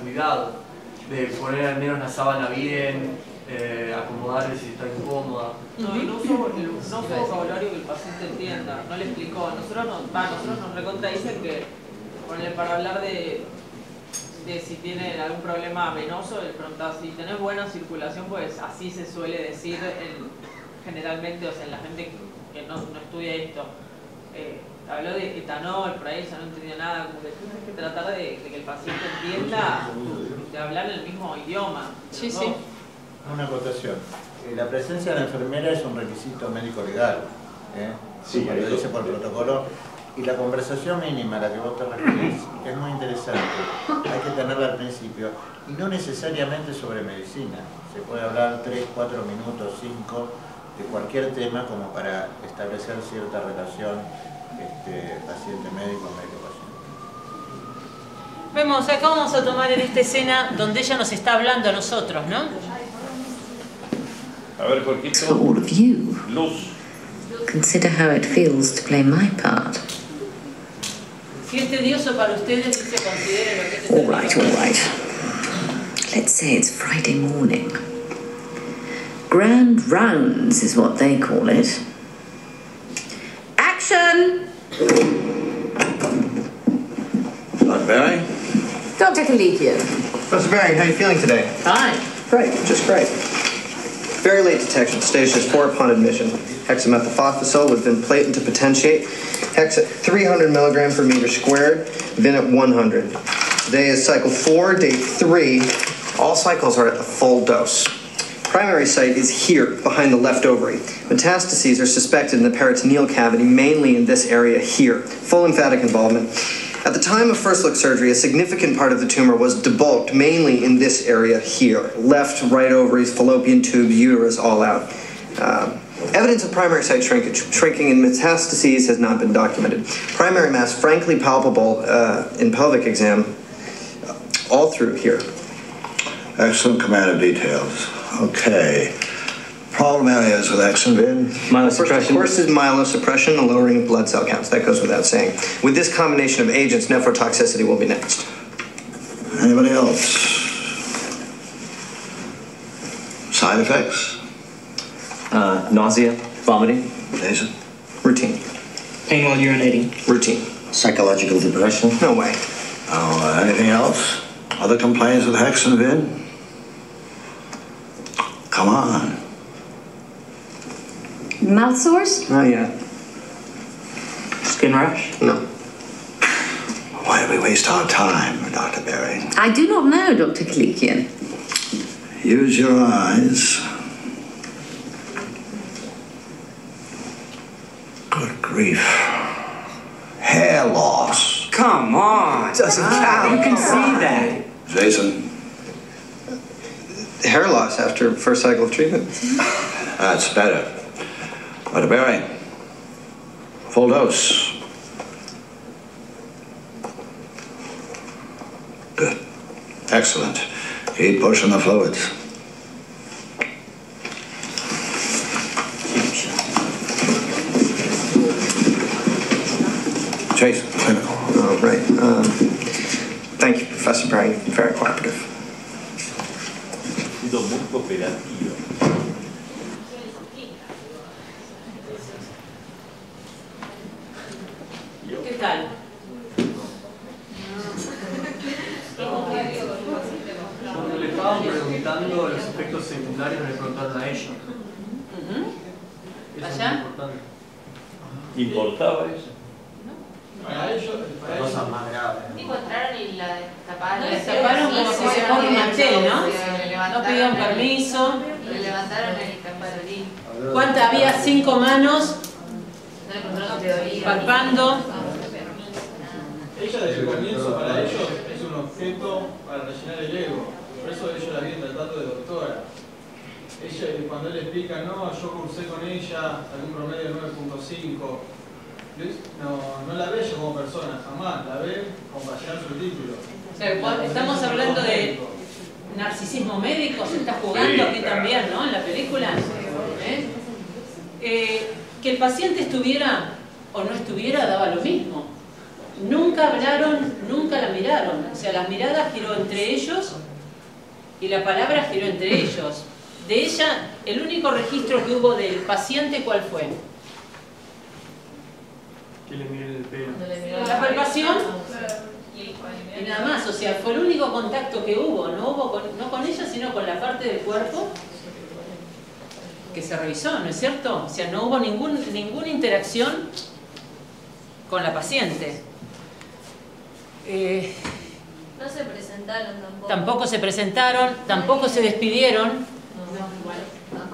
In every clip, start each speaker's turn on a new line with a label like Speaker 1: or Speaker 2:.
Speaker 1: cuidado, de poner al menos la sábana bien, eh, acomodarle si está incómoda.
Speaker 2: No, y no fue vocabulario que el paciente entienda, no le explicó. Nosotros nos, va, nosotros que para hablar de, de si tiene algún problema venoso, el pronto si tenés buena circulación, pues así se suele decir generalmente, o sea, en la gente que no, no estudia esto. Eh, habló de etanol, por ahí ya no entendía nada, hay que tratar de, que el paciente entienda de hablar el mismo idioma.
Speaker 3: Sí,
Speaker 4: Una acotación. Eh, la presencia de la enfermera es un requisito médico legal, ¿eh?
Speaker 5: sí,
Speaker 4: lo dice por protocolo. Y la conversación mínima a la que vos te referís es muy interesante. Hay que tenerla al principio. Y no necesariamente sobre medicina. Se puede hablar tres, cuatro minutos, cinco, de cualquier tema como para establecer cierta relación este, paciente médico, médico paciente.
Speaker 3: Vemos, acá vamos a tomar en esta escena donde ella nos está hablando a nosotros, ¿no?
Speaker 5: A ver, Jorgito.
Speaker 6: all of you.
Speaker 5: Luz.
Speaker 6: Consider how it feels to play my part. All right, all right. Let's say it's Friday morning. Grand rounds is what they call it.
Speaker 7: to
Speaker 8: meet you.
Speaker 9: Mr. Barry, how are you feeling today?
Speaker 3: Fine.
Speaker 9: Great, just great. Very late detection, stage is 4 upon admission. Hexamethylfophospho with vinplatin to potentiate. Hex at 300 milligram per meter squared, vin at 100. Today is cycle 4, day 3. All cycles are at the full dose. Primary site is here, behind the left ovary. Metastases are suspected in the peritoneal cavity, mainly in this area here. Full lymphatic involvement. At the time of first look surgery, a significant part of the tumor was debulked mainly in this area here left, right ovaries, fallopian tubes, uterus, all out. Uh, evidence of primary site shrinkage, shrinking in metastases has not been documented. Primary mass, frankly palpable uh, in pelvic exam, all through here.
Speaker 7: Excellent command of details. Okay. Paul Mallius with Exovin.
Speaker 9: Myelosuppression. Of course, is myelosuppression, and lowering of blood cell counts. That goes without saying. With this combination of agents, nephrotoxicity will be next.
Speaker 7: Anybody else? Side effects?
Speaker 10: Uh, nausea, vomiting.
Speaker 7: Jason?
Speaker 9: Routine.
Speaker 10: Pain while urinating.
Speaker 9: Routine.
Speaker 7: Psychological depression.
Speaker 9: No way.
Speaker 7: Oh, uh, anything else? Other complaints with Hexenvin? Come on.
Speaker 8: Mouth sores?
Speaker 9: Not oh, yet.
Speaker 10: Skin rash?
Speaker 9: No.
Speaker 7: Why do we waste our time, Dr. Barry?
Speaker 8: I do not know, Dr. Kalikian.
Speaker 7: Use your eyes. Good grief. Hair loss.
Speaker 10: Come on. It doesn't ah, count. You can see ah. that.
Speaker 7: Jason.
Speaker 9: Hair loss after first cycle of treatment.
Speaker 7: That's better. Quite a bearing. Full dose. Good. Excellent. Keep pushing the fluids. Chase.
Speaker 9: Oh, right. Um, thank you, Professor Brown. you very cooperative.
Speaker 3: fiscal.
Speaker 1: Cuando le estaban preguntando los efectos secundarios, le preguntaron a
Speaker 3: ellos.
Speaker 1: Eso
Speaker 3: ¿Allá?
Speaker 5: ¿Importaba eso?
Speaker 11: Para ellos, ellos.
Speaker 4: más graves.
Speaker 12: ¿no? Encontraron y la destaparon.
Speaker 3: la destaparon como si se pone un ¿no? No pidieron permiso.
Speaker 12: Le levantaron el camparolín.
Speaker 3: Cuánta había? Cinco manos.
Speaker 12: No
Speaker 3: palpando.
Speaker 11: Ella desde el comienzo para ellos es un objeto para rellenar el ego. Por eso ellos la vienen tratando de doctora. Ella, cuando él explica, no, yo cursé con ella algún promedio de 9.5. No, no la ve yo como persona, jamás. La ve con para su título.
Speaker 3: estamos hablando de narcisismo médico, se está jugando aquí también, ¿no? En la película. ¿Eh? Eh, que el paciente estuviera o no estuviera daba lo mismo nunca hablaron, nunca la miraron. O sea, las miradas giró entre ellos y la palabra giró entre ellos. De ella, el único registro que hubo del paciente, ¿cuál fue?
Speaker 1: Que le miren el pelo.
Speaker 3: La palpación y nada más. O sea, fue el único contacto que hubo. No hubo con, no con ella, sino con la parte del cuerpo que se revisó, ¿no es cierto? O sea, no hubo ningún, ninguna interacción con la paciente. Eh,
Speaker 13: no se presentaron tampoco.
Speaker 3: Tampoco se presentaron, tampoco se despidieron.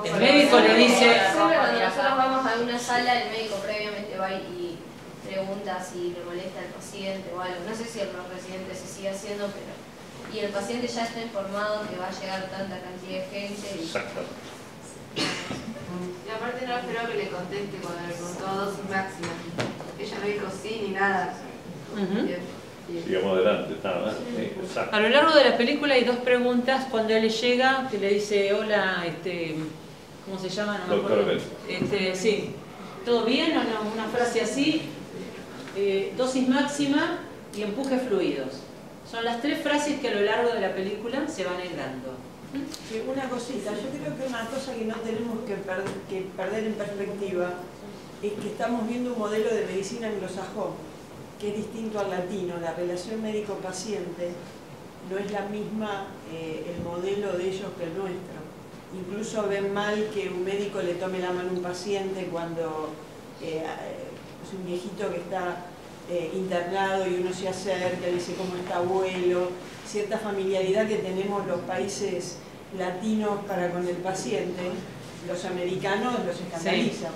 Speaker 3: el médico le dice...
Speaker 13: Siempre cuando nosotros vamos a una sala, el médico previamente va y pregunta si le molesta al paciente o algo. No sé si el presidente se sigue haciendo, pero... Y el paciente ya está informado que va a llegar tanta cantidad de gente. Y... Exacto.
Speaker 12: Y aparte no espero que le conteste cuando le preguntó dosis máxima. Ella no dijo sí ni nada
Speaker 5: sigamos adelante,
Speaker 3: a lo largo de la película hay dos preguntas cuando él llega, que le dice, hola, este, ¿cómo se llama? Este, sí, ¿todo bien? Una, frase así, eh, dosis máxima y empuje fluidos. Son las tres frases que a lo largo de la película se van
Speaker 14: a una cosita, yo creo que una cosa que no tenemos que, perder en perspectiva es que estamos viendo un modelo de medicina anglosajón que es distinto al latino, la relación médico-paciente no es la misma eh, el modelo de ellos que el nuestro. Incluso ven mal que un médico le tome la mano a un paciente cuando eh, es un viejito que está eh, internado y uno se acerca, dice cómo está abuelo, cierta familiaridad que tenemos los países latinos para con el paciente, los americanos los escandalizan.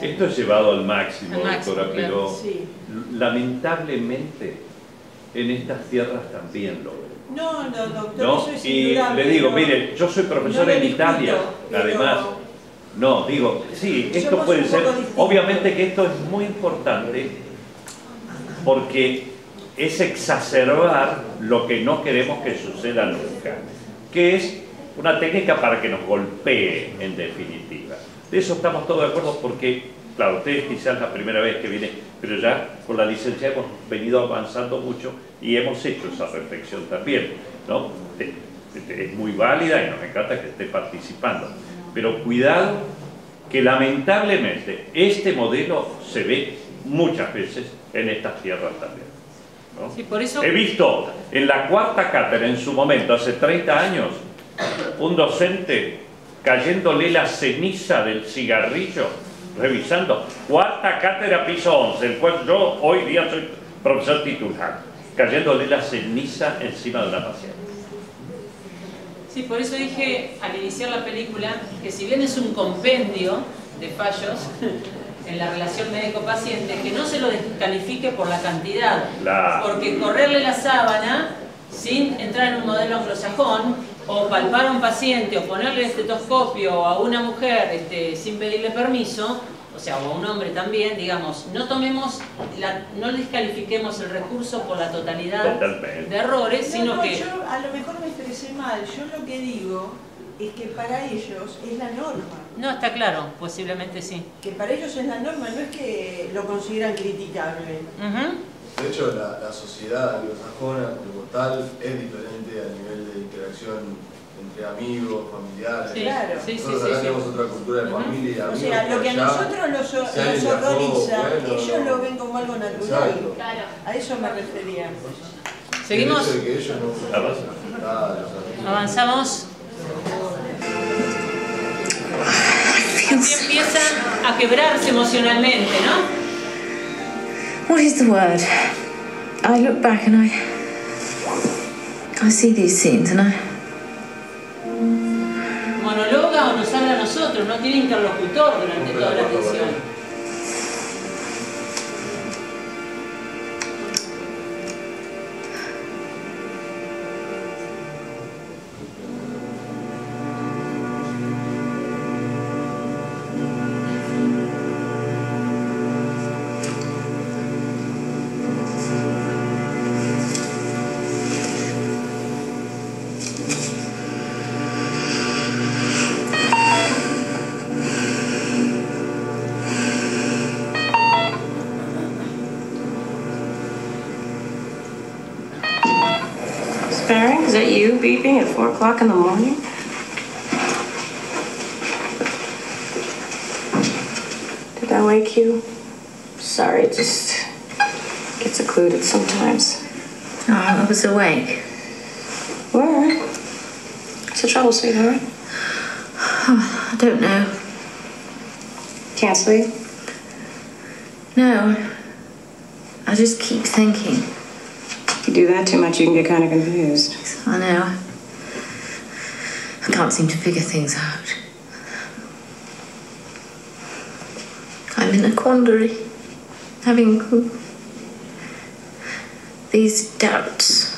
Speaker 5: Esto es llevado al máximo, doctora, pero lamentablemente en estas tierras también lo ven.
Speaker 14: No, no, doctor,
Speaker 5: ¿No? Y le digo, mire, yo soy profesor en Italia, además. No, digo, sí, esto puede ser. Obviamente que esto es muy importante porque es exacerbar lo que no queremos que suceda nunca, que es una técnica para que nos golpee, en definitiva. De eso estamos todos de acuerdo porque, claro, ustedes quizás la primera vez que viene pero ya con la licencia hemos venido avanzando mucho y hemos hecho esa reflexión también, ¿no? Este, este, es muy válida y nos encanta que esté participando. Pero cuidado que lamentablemente este modelo se ve muchas veces en estas tierras también. He visto en la cuarta cátedra en su momento, hace 30 años, un docente cayéndole la ceniza del cigarrillo, revisando. Cuarta cátedra, piso 11, el cual yo hoy día soy profesor titular, cayéndole la ceniza encima de la paciente.
Speaker 3: Sí, por eso dije al iniciar la película que si bien es un compendio de fallos, en la relación médico-paciente, que no se lo descalifique por la cantidad. Porque correrle la sábana sin entrar en un modelo anglosajón o palpar a un paciente o ponerle estetoscopio a una mujer este, sin pedirle permiso, o sea, o a un hombre también, digamos, no tomemos, la, no descalifiquemos el recurso por la totalidad de errores, sino que...
Speaker 14: a lo mejor me expresé mal, yo lo que digo es que para ellos es la norma.
Speaker 3: No, está claro, posiblemente sí.
Speaker 14: Que para ellos es la norma, no es que lo consideran criticable.
Speaker 15: De hecho, la, la sociedad anglosajona como tal es diferente a nivel de entre amigos, familiares. nosotros tenemos otra cultura de familia y amigos.
Speaker 14: O sea, lo que a nosotros nos,
Speaker 15: nosotros
Speaker 14: ellos lo ven como algo natural. A eso me refería.
Speaker 3: Seguimos. Avanzamos. a quebrarse emocionalmente, ¿no?
Speaker 8: What is the word? I look back and I I see these scenes and I
Speaker 3: monologa o nos habla a nosotros, no tiene interlocutor durante toda la atención.
Speaker 16: you, BB, at 4 o'clock in the morning? Did I wake you? Sorry, it just gets occluded sometimes.
Speaker 8: oh, I was awake.
Speaker 16: Where? What's the trouble, sweetheart?
Speaker 8: Oh, I don't know.
Speaker 16: Can't sleep?
Speaker 8: No. I just keep thinking
Speaker 16: do that too much, you can get kind of confused.
Speaker 8: I know. I can't seem to figure things out. I'm in a quandary. Having these doubts.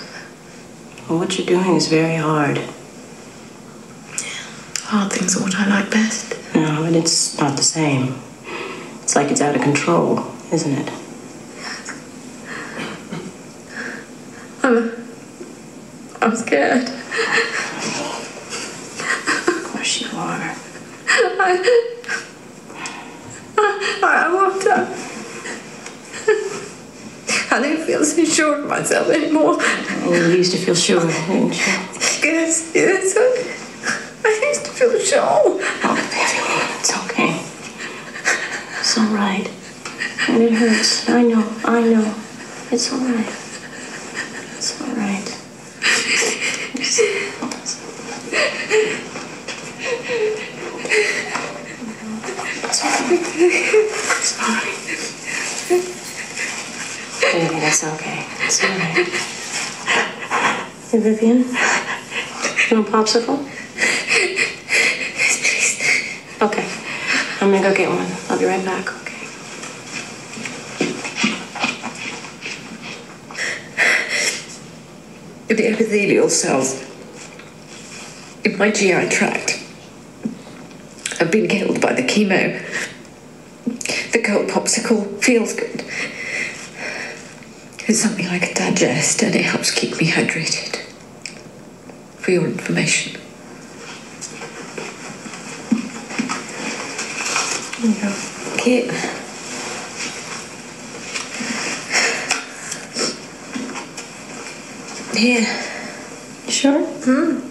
Speaker 16: Well, what you're doing is very hard.
Speaker 8: Hard things are what I like best.
Speaker 16: No, but it's not the same. It's like it's out of control, isn't it?
Speaker 8: I'm scared.
Speaker 16: Of course you are.
Speaker 8: I, I, I walked up. I do not feel so sure of myself anymore.
Speaker 16: Oh, you used to feel sure, didn't you?
Speaker 8: Yes, yes. I, I used to feel sure.
Speaker 16: Oh, everyone, it's okay. It's all right. And it hurts. I know, I know. It's all right. it's fine. Baby, that's okay. It's all right. Hey, Vivian? You want popsicle? Please. Okay. I'm gonna go get one. I'll be right back, okay?
Speaker 8: the epithelial cells in my GI tract have been killed by the chemo. Cold popsicle feels good. It's something I can digest and it helps keep me hydrated. For your information. There you go. Cute. Here.
Speaker 16: You sure?
Speaker 8: Hmm.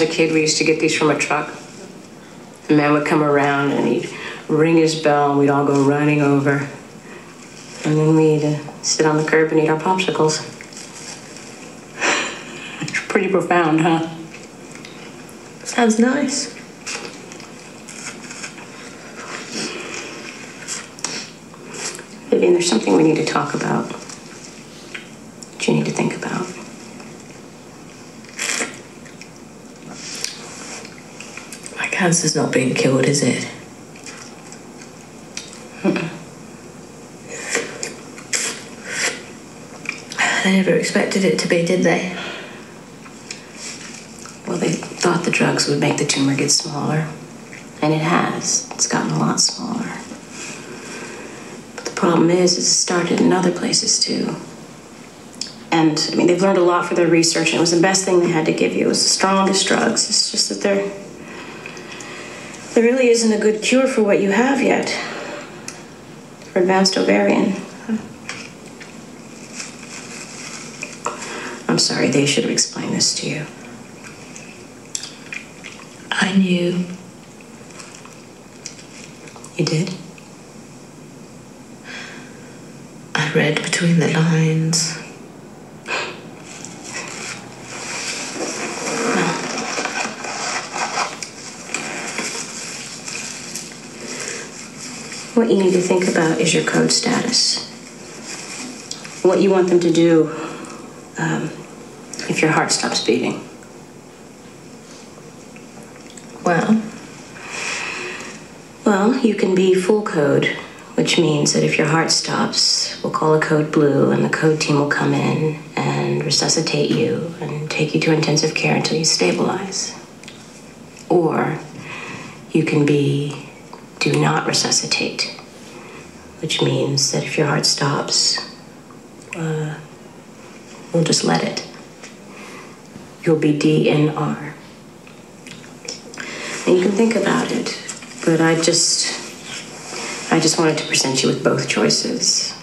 Speaker 16: was a kid, we used to get these from a truck. The man would come around and he'd ring his bell, and we'd all go running over. And then we'd uh, sit on the curb and eat our popsicles. it's pretty profound, huh?
Speaker 8: Sounds nice.
Speaker 16: Vivian, there's something we need to talk about.
Speaker 8: is not being killed, is it? Hmm. They never expected it to be, did they?
Speaker 16: Well, they thought the drugs would make the tumor get smaller, and it has. It's gotten a lot smaller. But the problem is, is it started in other places too. And I mean, they've learned a lot for their research, and it was the best thing they had to give you. It was the strongest drugs. It's just that they're there really isn't a good cure for what you have yet, for advanced ovarian. I'm sorry, they should have explained this to you.
Speaker 8: I knew.
Speaker 16: You did?
Speaker 8: I read between the lines.
Speaker 16: What you need to think about is your code status. What you want them to do um, if your heart stops beating.
Speaker 8: Well,
Speaker 16: well, you can be full code, which means that if your heart stops, we'll call a code blue and the code team will come in and resuscitate you and take you to intensive care until you stabilize. Or you can be do not resuscitate,
Speaker 3: which means that if your heart stops, uh, we'll just let it. You'll be DNR. And you can think about it, but I just, I just wanted to present you with both choices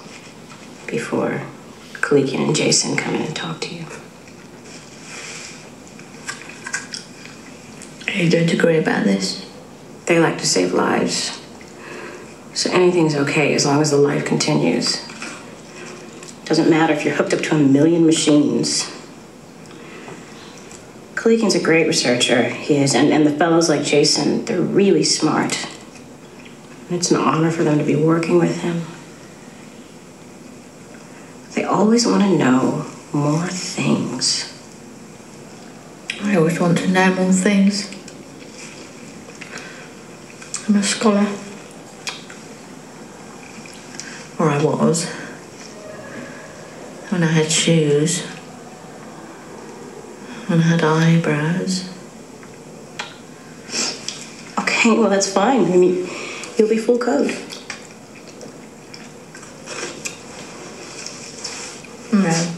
Speaker 3: before Kalikian and Jason come in and talk to you.
Speaker 8: Are you going to agree about this?
Speaker 3: They like to save lives. So anything's okay as long as the life continues. Doesn't matter if you're hooked up to a million machines. Kalikin's a great researcher, he is, and, and the fellows like Jason, they're really smart. It's an honor for them to be working with him. They always want to know more things.
Speaker 8: I always want to know more things. I'm a scholar. Or I was. When I had shoes. When I had eyebrows.
Speaker 3: Okay, well, that's fine. I mean, you'll be full code.
Speaker 8: No.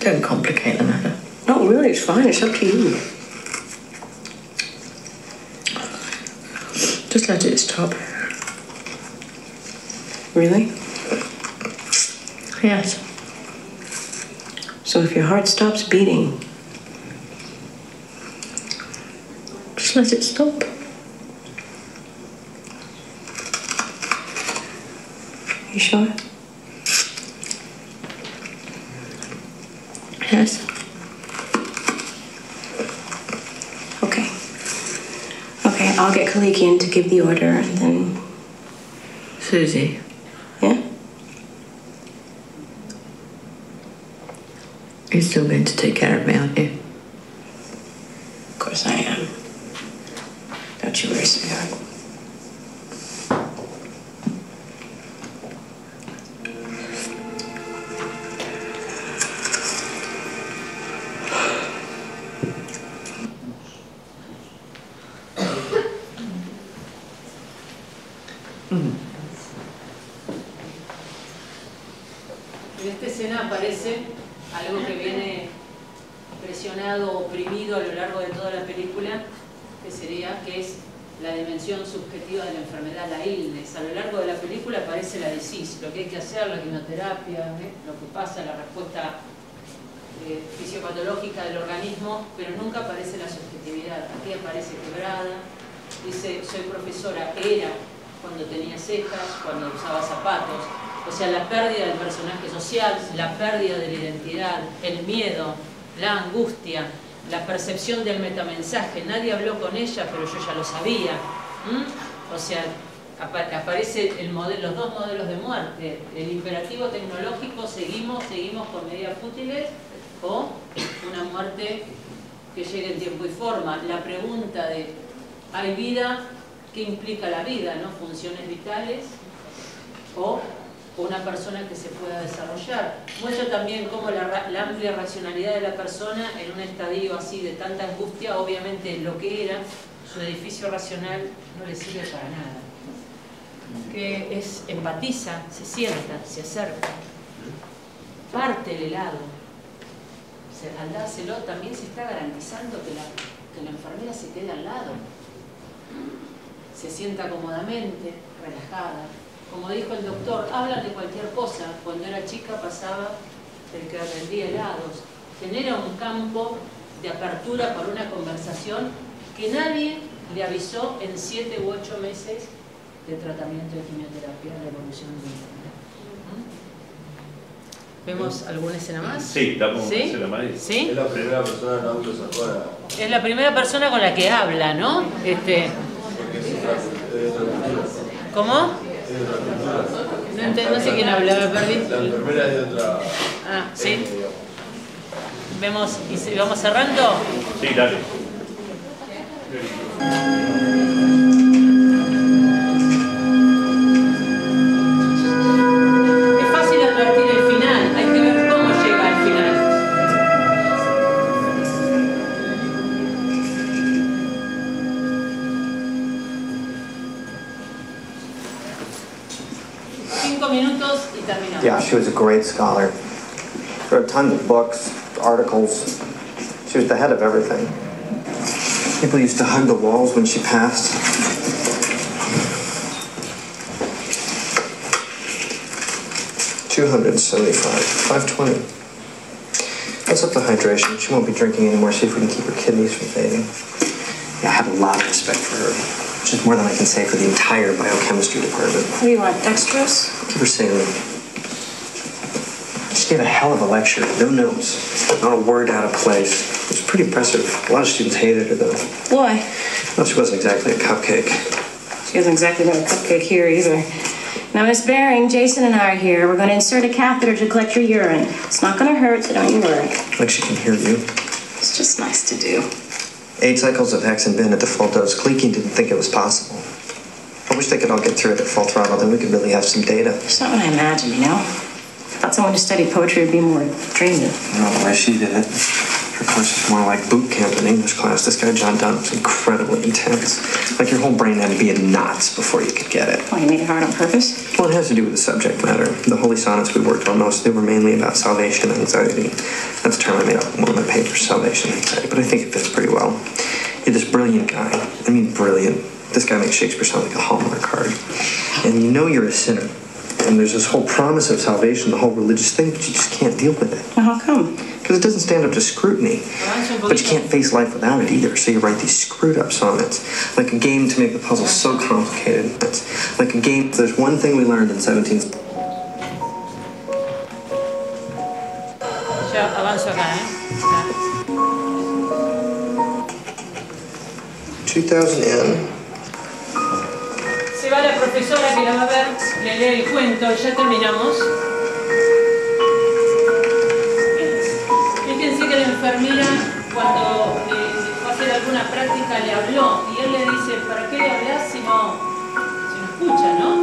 Speaker 8: Don't complicate the matter.
Speaker 3: Not really, it's fine. It's up to you.
Speaker 8: top.
Speaker 3: Really?
Speaker 8: Yes.
Speaker 3: So if your heart stops beating,
Speaker 8: just let it stop.
Speaker 3: I'll get Kalikian to give the order and then.
Speaker 8: Susie.
Speaker 3: Yeah?
Speaker 8: You're still going to take care of me, aren't you?
Speaker 3: fisiopatológica del organismo, pero nunca aparece la subjetividad. Aquí aparece quebrada, dice, soy profesora, era cuando tenía cejas, cuando usaba zapatos. O sea, la pérdida del personaje social, la pérdida de la identidad, el miedo, la angustia, la percepción del metamensaje. Nadie habló con ella, pero yo ya lo sabía. ¿Mm? O sea, aparece el los dos modelos de muerte. El imperativo tecnológico, seguimos, seguimos con medidas fútiles o una muerte que llegue en tiempo y forma. La pregunta de, ¿hay vida? ¿Qué implica la vida? ¿no? Funciones vitales o una persona que se pueda desarrollar. Muestra también cómo la, la, amplia racionalidad de la persona en un estadio así de tanta angustia, obviamente lo que era su edificio racional no le sirve para nada. Que es, empatiza, se sienta, se acerca, parte el helado al dárselo también se está garantizando que la, enfermera se quede al lado, se sienta cómodamente, relajada. Como dijo el doctor, hablan de cualquier cosa. Cuando era chica pasaba el que aprendía helados. Genera un campo de apertura para una conversación que nadie le avisó en siete u ocho meses de tratamiento de quimioterapia de evolución de ¿Vemos alguna escena más?
Speaker 5: Sí, estamos
Speaker 3: ¿Sí?
Speaker 15: Es la primera persona
Speaker 3: Es la primera persona con la que habla, ¿no? Este... ¿Cómo? No, entiendo, no sé quién hablaba me perdí.
Speaker 15: La enfermera es de otra...
Speaker 3: Ah,
Speaker 15: eh, sí.
Speaker 3: Vemos y vamos cerrando.
Speaker 5: Sí, dale.
Speaker 9: great scholar. She wrote tons of books, articles. She was the head of everything. People used to hug the walls when she passed. Two hundred seventy-five, That's up the hydration. She won't be drinking anymore. See if we can keep her kidneys from fading. Yeah, I have a lot of respect for her, which is more than I can say for the entire biochemistry department.
Speaker 16: What do you want, dextrose?
Speaker 9: Keep her saline gave a hell of a lecture. No notes, not a word out of place. It was pretty impressive. A lot of students hated her, though.
Speaker 16: Why?
Speaker 9: Well, she wasn't exactly a cupcake.
Speaker 16: She isn't exactly a cupcake here either. Now, Miss Baring, Jason and I are here. We're going to insert a catheter to collect your urine. It's not going to hurt, so don't you worry.
Speaker 9: Like she can hear you.
Speaker 16: It's just nice to do.
Speaker 9: Eight cycles of hex and bin at the full dose. Cleeking didn't think it was possible. I wish they could all get through it at full throttle, then we could really have some data.
Speaker 16: It's not what I imagined, you know? I thought someone who studied poetry would be more dreamy.
Speaker 9: No, know why she did it. Her course is more like boot camp than English class. This guy, John Donne, was incredibly intense. Like your whole brain had to be in knots before you could get it.
Speaker 16: Oh, you made it hard on purpose?
Speaker 9: Well, it has to do with the subject matter. The holy sonnets we worked on most, they were mainly about salvation and anxiety. That's a term I made up in one of my papers, salvation anxiety, but I think it fits pretty well. You're this brilliant guy. I mean, brilliant. This guy makes Shakespeare sound like a Hallmark card. And you know you're a sinner and there's this whole promise of salvation, the whole religious thing, but you just can't deal with it.
Speaker 16: Well, how come?
Speaker 9: Because it doesn't stand up to scrutiny. Well, but you can't face life without it either, so you write these screwed up sonnets. Like a game to make the puzzle so complicated. It's like a game. There's one thing we learned in
Speaker 3: 17th. ¿eh? Two thousand N. profesora que la va a ver le lee el cuento ya terminamos. Fíjense que la enfermera cuando eh, fue a hacer alguna práctica le habló y él le dice, ¿para qué le hablas si no, si no escucha, no?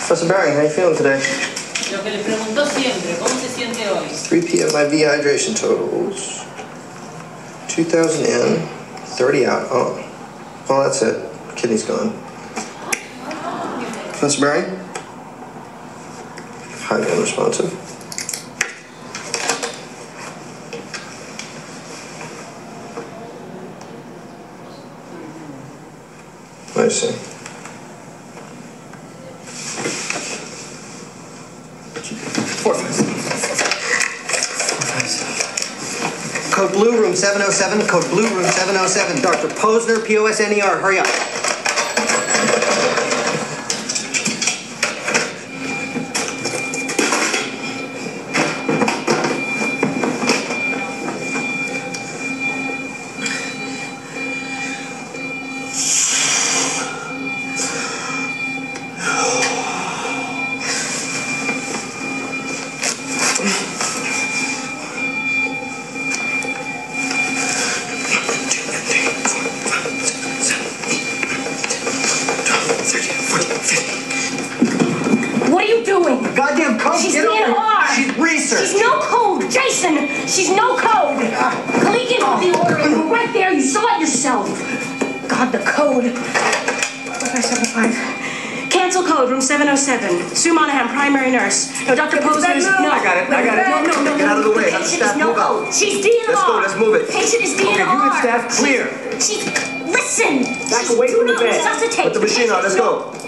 Speaker 3: Professor Barry, y
Speaker 9: Teredice. How you feeling today?
Speaker 3: Lo que le preguntó siempre, ¿cómo se siente hoy?
Speaker 9: 3 p.m. IV hydration totals. 2,000 in, 30 out. Oh, well, that's it. Kidney's gone. Professor Barry? Highly unresponsive. 707, code blue, room 707. Dr. Posner, P-O-S-N-E-R, hurry up.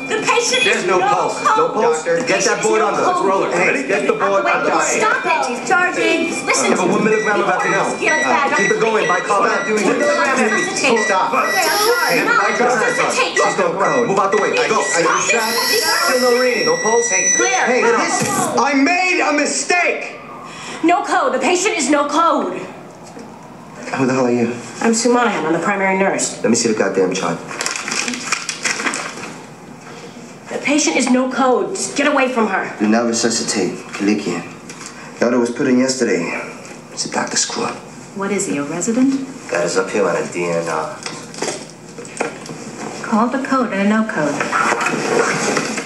Speaker 16: The patient
Speaker 9: There's
Speaker 16: no,
Speaker 9: no pulse. pulse. No pulse.
Speaker 16: Doctor,
Speaker 9: get that board
Speaker 16: on
Speaker 9: the roller. Hey, Get the board
Speaker 16: on
Speaker 9: the
Speaker 16: Stop it. He's charging. Listen.
Speaker 9: Give a one
Speaker 16: about
Speaker 9: the
Speaker 16: help,
Speaker 9: Keep it going. By call out. Doing
Speaker 16: it.
Speaker 9: Stop. going prone. Move out the way. Go. Are
Speaker 16: you
Speaker 9: Still no reading. No pulse. Hey.
Speaker 16: Where?
Speaker 9: Hey, listen. I made a mistake.
Speaker 16: No code. The patient is no code.
Speaker 9: Who the hell are you?
Speaker 16: I'm Sue Monahan. I'm the primary nurse.
Speaker 9: Let me see the goddamn chart.
Speaker 16: The patient is no code. Just get away from her.
Speaker 9: Do not resuscitate, Kalikian. order was put in yesterday.
Speaker 10: It's a Dr. Scrub.
Speaker 6: What is he, a resident?
Speaker 10: That is up here on a DNR.
Speaker 6: Call the code or uh, no code.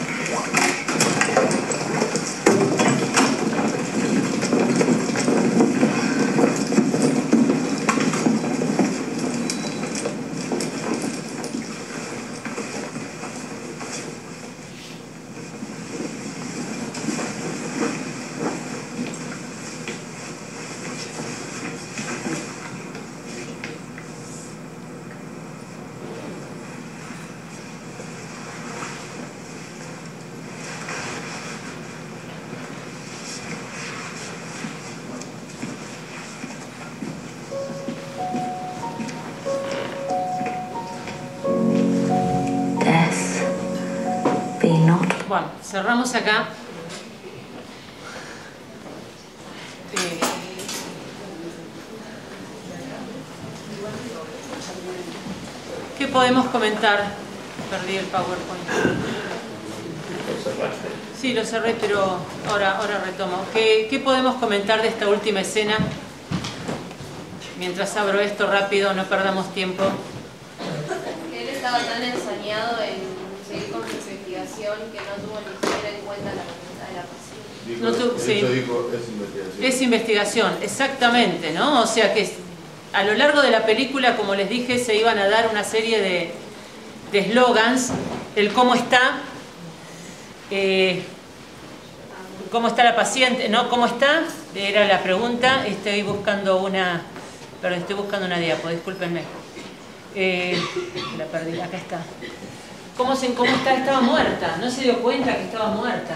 Speaker 3: cerramos acá. Eh, ¿Qué podemos comentar? Perdí el PowerPoint. Sí, lo cerré, pero ahora, ahora retomo. ¿Qué, ¿Qué podemos comentar de esta última escena? Mientras abro esto rápido, no perdamos tiempo.
Speaker 13: Él estaba tan ensañado en que no tuvo ni siquiera en cuenta la voluntad de la paciente.
Speaker 15: dijo, es investigación.
Speaker 3: Es investigación, exactamente, ¿no? O sea que a lo largo de la película, como les dije, se iban a dar una serie de eslogans, el cómo está, eh, cómo está la paciente, ¿no? ¿Cómo está? Era la pregunta, estoy buscando una, perdón, estoy buscando una diapo, discúlpenme. Eh, la perdí, acá está cómo, se, cómo estaba muerta, no se dio cuenta que estaba muerta.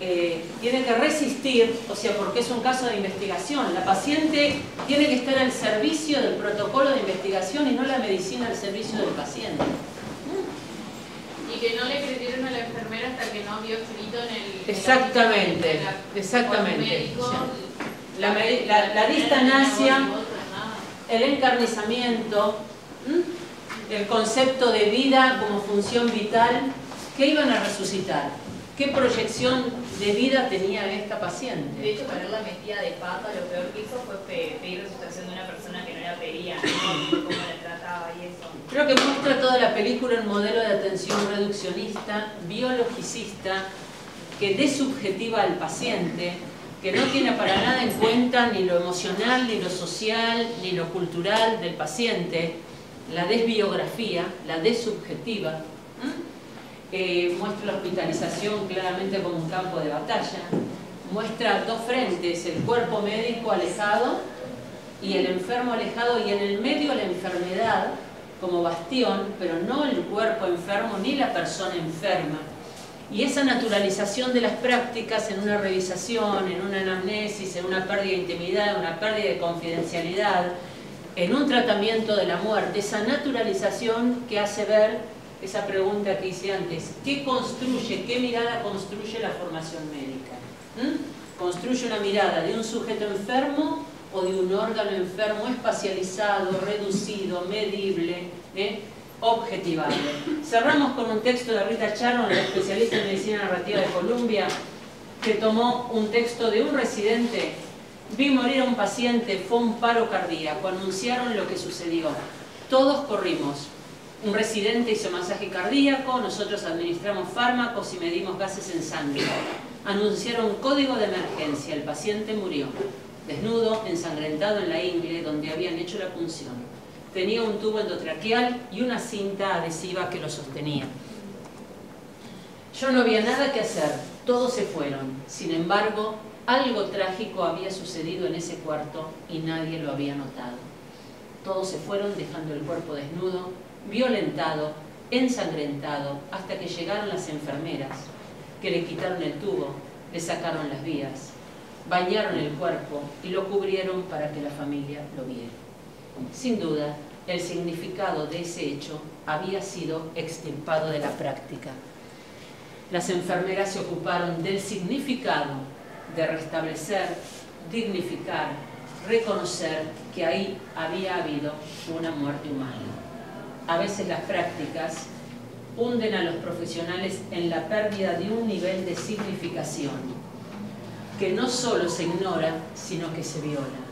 Speaker 3: Eh, tiene que resistir, o sea, porque es un caso de investigación. La paciente tiene que estar al servicio del protocolo de investigación y no la medicina al servicio del paciente.
Speaker 17: Y que no le creyeron a la enfermera hasta que no vio escrito en el...
Speaker 3: Exactamente,
Speaker 17: la,
Speaker 3: exactamente. la, la, el encarnizamiento el concepto de vida como función vital, ¿Qué iban a resucitar. ¿Qué proyección de vida tenía esta paciente?
Speaker 17: De hecho, la metida de pata, lo peor que hizo fue pedir resucitación de una persona que no la pedía, cómo la trataba y eso.
Speaker 3: Creo que muestra toda la película un modelo de atención reduccionista, biologicista, que subjetiva al paciente, que no tiene para nada en cuenta ni lo emocional, ni lo social, ni lo cultural del paciente, la desbiografía, la desubjetiva, eh, muestra la hospitalización claramente como un campo de batalla, muestra dos frentes, el cuerpo médico alejado y el enfermo alejado y en el medio la enfermedad como bastión, pero no el cuerpo enfermo ni la persona enferma. Y esa naturalización de las prácticas en una revisación, en una anamnesis, en una pérdida de intimidad, en una pérdida de confidencialidad, en un tratamiento de la muerte, esa naturalización que hace ver esa pregunta que hice antes, ¿qué construye, qué mirada construye la formación médica? ¿Mm? ¿Construye una mirada de un sujeto enfermo o de un órgano enfermo espacializado, reducido, medible, ¿eh? objetivable? Cerramos con un texto de Rita Charon, la especialista en medicina narrativa de Colombia, que tomó un texto de un residente Vi morir a un paciente, fue un paro cardíaco, anunciaron lo que sucedió. Todos corrimos. Un residente hizo masaje cardíaco, nosotros administramos fármacos y medimos gases en sangre. Anunciaron código de emergencia, el paciente murió. Desnudo, ensangrentado en la ingle, donde habían hecho la punción. Tenía un tubo endotraqueal y una cinta adhesiva que lo sostenía. Yo no había nada que hacer, todos se fueron. Sin embargo, algo trágico había sucedido en ese cuarto y nadie lo había notado. Todos se fueron dejando el cuerpo desnudo, violentado, ensangrentado, hasta que llegaron las enfermeras, que le quitaron el tubo, le sacaron las vías, bañaron el cuerpo y lo cubrieron para que la familia lo viera. Sin duda, el significado de ese hecho había sido extirpado de la práctica. Las enfermeras se ocuparon del significado de restablecer, dignificar, reconocer que ahí había habido una muerte humana. A veces las prácticas hunden a los profesionales en la pérdida de un nivel de significación, que no solo se ignora, sino que se viola.